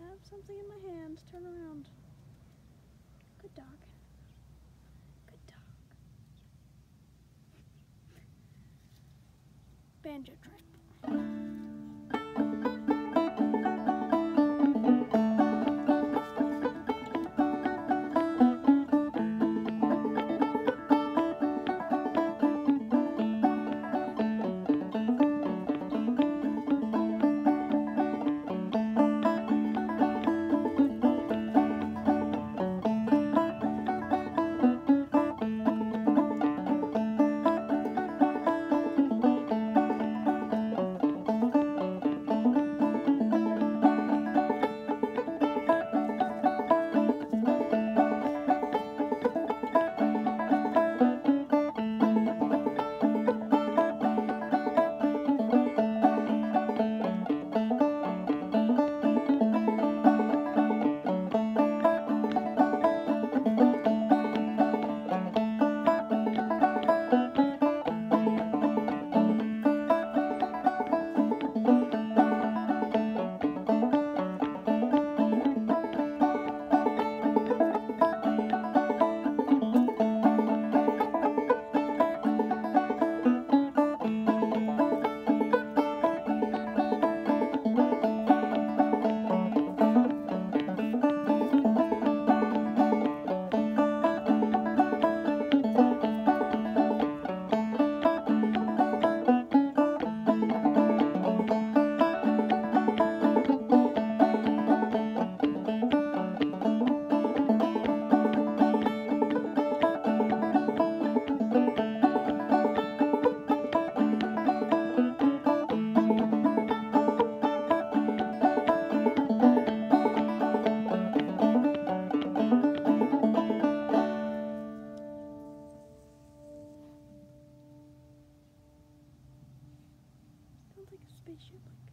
have something in my hand. Turn around. Good dog. Good dog. Banjo Tramp. Like a spaceship. Like